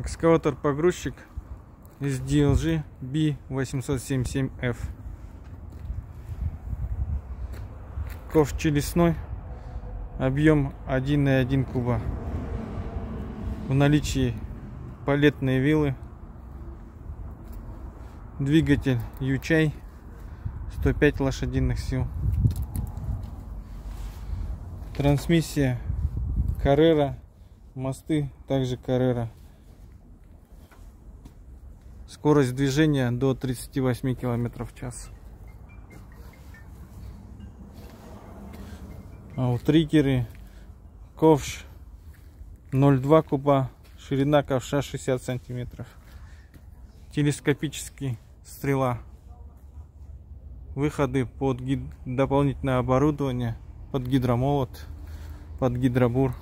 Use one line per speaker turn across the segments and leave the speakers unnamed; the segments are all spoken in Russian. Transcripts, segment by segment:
Экскаватор-погрузчик из DLG B877F. Ковш челюстной. Объем 1,1 куба. В наличии палетные вилы. Двигатель Ючай 105 лошадиных сил. Трансмиссия Carrera. Мосты также Carrera. Скорость движения до 38 км в час. Аутриггеры. Ковш 0,2 куба. Ширина ковша 60 сантиметров. Телескопический стрела. Выходы под гид... дополнительное оборудование. Под гидромолот. Под гидробур.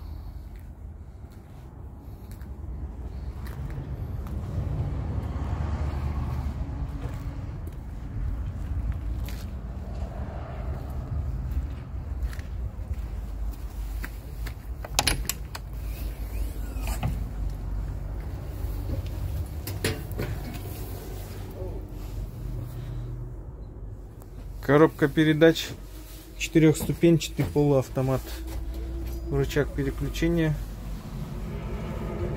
Коробка передач четырехступенчатый полуавтомат. Рычаг переключения.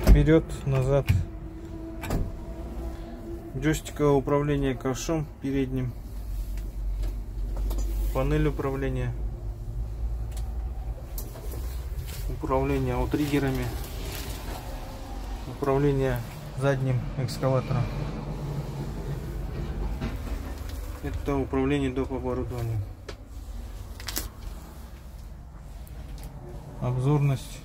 Вперед, назад. Джойстиковое управление ковшом передним. Панель управления. Управление аутриггерами. Управление задним экскаватором. Это управление доп. оборудованием. Обзорность